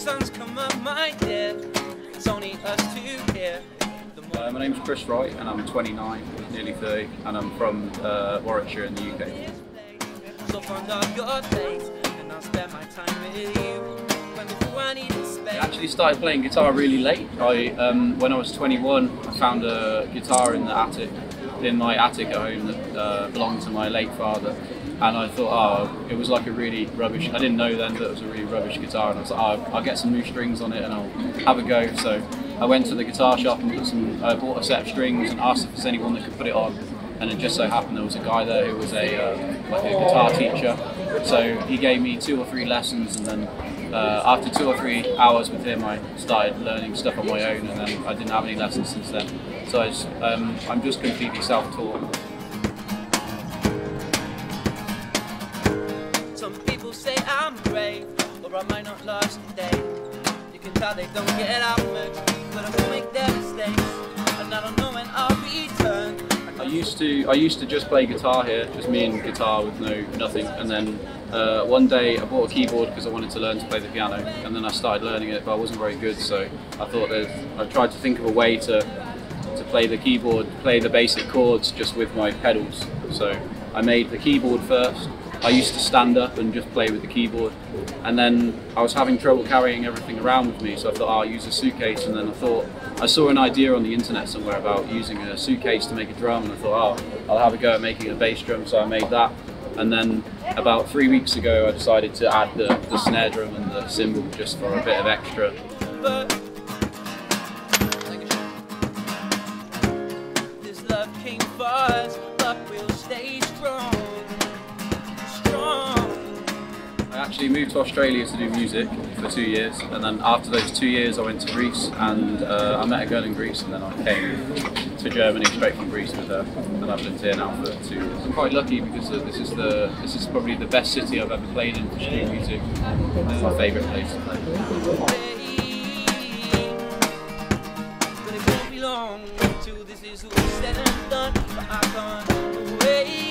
sun's come up my name It's only us two here. Uh, my Chris Wright and I'm 29, nearly 30, and I'm from uh, Warwickshire in the UK. I actually started playing guitar really late. I, um, when I was 21, I found a guitar in the attic, in my attic at home that uh, belonged to my late father. And I thought, oh, it was like a really rubbish. I didn't know then that it was a really rubbish guitar, and I was like, oh, I'll get some new strings on it and I'll have a go. So I went to the guitar shop and put some, uh, bought a set of strings and asked if there's anyone that could put it on. And it just so happened there was a guy there who was a uh, like a guitar teacher. So he gave me two or three lessons, and then uh, after two or three hours with him, I started learning stuff on my own, and then I didn't have any lessons since then. So I just, um, I'm just completely self-taught. Or I might not last a day. You can tell they don't get out much, but I will make their mistakes. And I don't know when I'll. I used to I used to just play guitar here, just me and guitar with no nothing. And then uh, one day I bought a keyboard because I wanted to learn to play the piano. And then I started learning it, but I wasn't very good. So I thought I tried to think of a way to to play the keyboard, play the basic chords just with my pedals. So I made the keyboard first. I used to stand up and just play with the keyboard, and then I was having trouble carrying everything around with me. So I thought oh, I'll use a suitcase, and then I thought I saw an idea on the internet somewhere about using a suitcase to make a drum, and I thought oh, I'll have a go at making a bass drum. So I made that, and then about three weeks ago I decided to add the, the snare drum and the cymbal just for a bit of extra. Love came we'll stay actually moved to Australia to do music for two years, and then after those two years, I went to Greece and uh, I met a girl in Greece, and then I came to Germany straight from Greece with her, and I've lived here now for two years. I'm quite lucky because uh, this is the this is probably the best city I've ever played in for street music. It's my favourite place to play. This is said and done. But I.